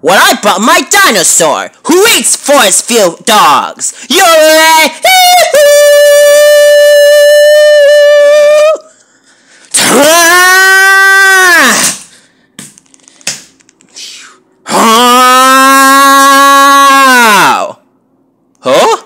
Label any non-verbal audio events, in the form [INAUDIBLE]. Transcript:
Well, I brought my dinosaur, who eats forest field dogs. You're a [LAUGHS] Huh?